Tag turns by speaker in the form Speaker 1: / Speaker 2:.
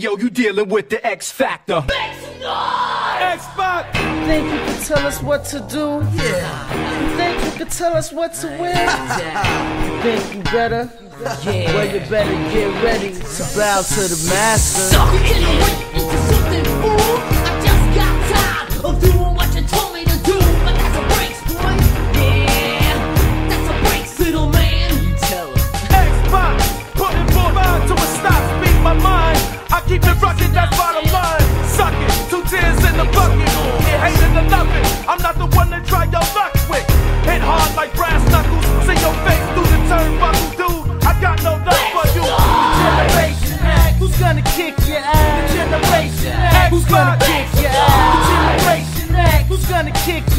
Speaker 1: Yo, you dealing with the X Factor.
Speaker 2: X Factor.
Speaker 3: Think you can tell us what to do? Yeah. You think you can tell us what to wear? You think you better? Yeah. Well, you better get ready to bow to the master.
Speaker 4: Suck it in I
Speaker 2: it that's bottom line. Suck it. Two tears in the bucket. It hating to it. I'm not the one to try your luck with. Hit hard like brass knuckles. See your face through the turnbuckle, dude. I got no love for you.
Speaker 3: Generation X, who's gonna kick your ass? Generation X, who's gonna kick your ass? Generation X, who's gonna kick your